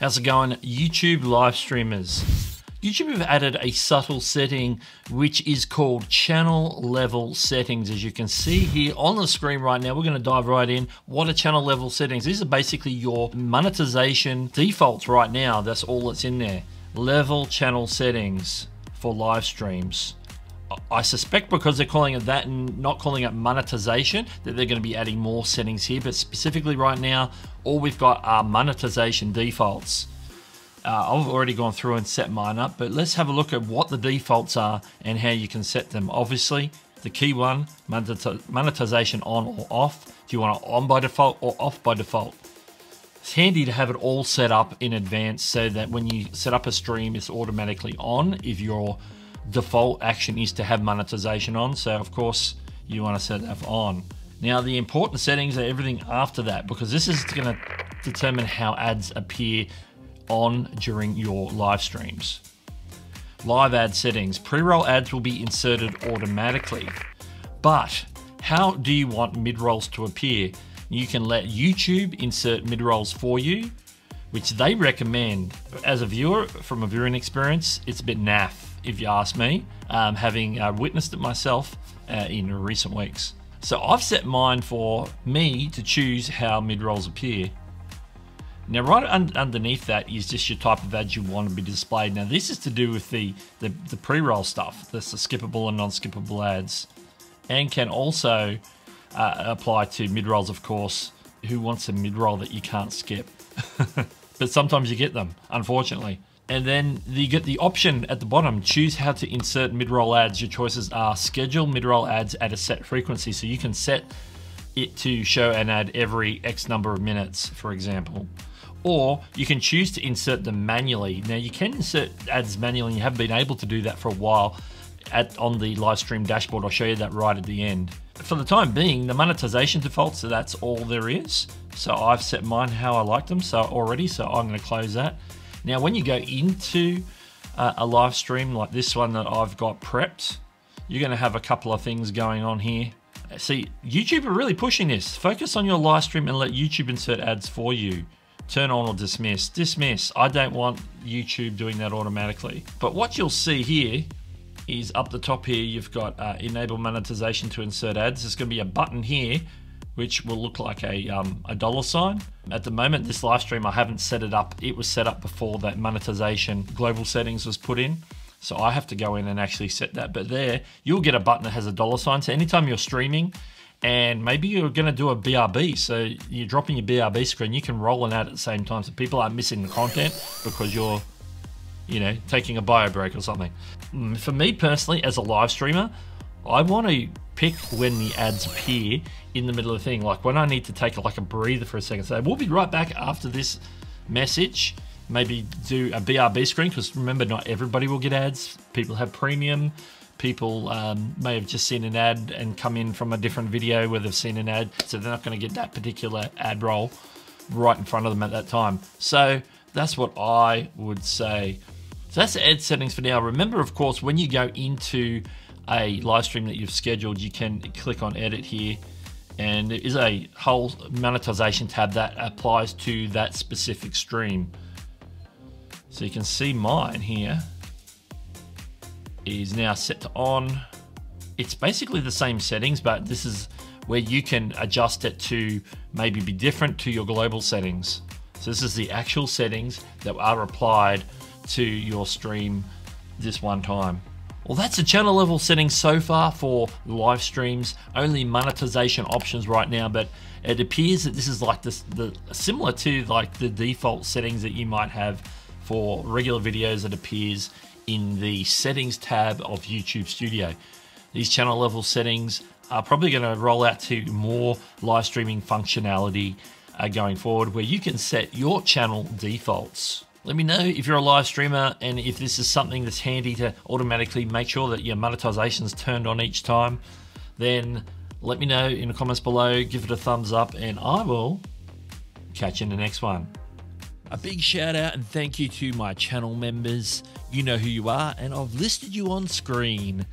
How's it going, YouTube live streamers? YouTube have added a subtle setting which is called channel level settings. As you can see here on the screen right now, we're going to dive right in. What are channel level settings? These are basically your monetization defaults right now. That's all that's in there. Level channel settings for live streams. I suspect because they're calling it that and not calling it monetization, that they're going to be adding more settings here. But specifically right now, all we've got are monetization defaults. Uh, I've already gone through and set mine up, but let's have a look at what the defaults are and how you can set them. Obviously, the key one, monetization on or off. Do you want it on by default or off by default? It's handy to have it all set up in advance so that when you set up a stream, it's automatically on if your default action is to have monetization on. So of course you want to set that on. Now the important settings are everything after that because this is going to determine how ads appear on during your live streams. Live ad settings. Pre-roll ads will be inserted automatically. But how do you want mid-rolls to appear? You can let YouTube insert mid-rolls for you, which they recommend. As a viewer, from a viewing experience, it's a bit naff, if you ask me, um, having uh, witnessed it myself uh, in recent weeks. So I've set mine for me to choose how mid-rolls appear. Now, right un underneath that is just your type of ads you want to be displayed. Now, this is to do with the, the, the pre-roll stuff. That's the skippable and non-skippable ads. And can also uh, apply to mid-rolls, of course. Who wants a mid-roll that you can't skip? but sometimes you get them, unfortunately. And then you get the option at the bottom, choose how to insert mid-roll ads. Your choices are schedule mid-roll ads at a set frequency. So you can set it to show an ad every X number of minutes, for example or you can choose to insert them manually. Now you can insert ads manually and you haven't been able to do that for a while at on the live stream dashboard. I'll show you that right at the end. For the time being, the monetization defaults, so that's all there is. So I've set mine how I like them so already, so I'm gonna close that. Now when you go into uh, a live stream like this one that I've got prepped, you're gonna have a couple of things going on here. See, YouTube are really pushing this. Focus on your live stream and let YouTube insert ads for you turn on or dismiss. Dismiss. I don't want YouTube doing that automatically. But what you'll see here is up the top here, you've got uh, enable monetization to insert ads. There's going to be a button here which will look like a, um, a dollar sign. At the moment, this live stream, I haven't set it up. It was set up before that monetization global settings was put in. So I have to go in and actually set that. But there, you'll get a button that has a dollar sign. So anytime you're streaming, and maybe you're going to do a BRB. So you're dropping your BRB screen, you can roll it out at the same time so people aren't missing the content because you're, you know, taking a bio break or something. Mm, for me personally, as a live streamer, I want to pick when the ads appear in the middle of the thing, like when I need to take like a breather for a second. So we'll be right back after this message. Maybe do a BRB screen because remember, not everybody will get ads. People have premium people um, may have just seen an ad and come in from a different video where they've seen an ad, so they're not going to get that particular ad roll right in front of them at that time. So that's what I would say. So that's the ad settings for now. Remember, of course, when you go into a live stream that you've scheduled, you can click on edit here and there is a whole monetization tab that applies to that specific stream. So you can see mine here is now set to on. It's basically the same settings, but this is where you can adjust it to maybe be different to your global settings. So this is the actual settings that are applied to your stream this one time. Well, that's the channel level settings so far for live streams. Only monetization options right now, but it appears that this is like this, the similar to like the default settings that you might have for regular videos that appears in the settings tab of YouTube Studio. These channel level settings are probably going to roll out to more live streaming functionality uh, going forward where you can set your channel defaults. Let me know if you're a live streamer and if this is something that's handy to automatically make sure that your monetization is turned on each time. Then let me know in the comments below, give it a thumbs up, and I will catch you in the next one. A big shout out and thank you to my channel members. You know who you are, and I've listed you on screen.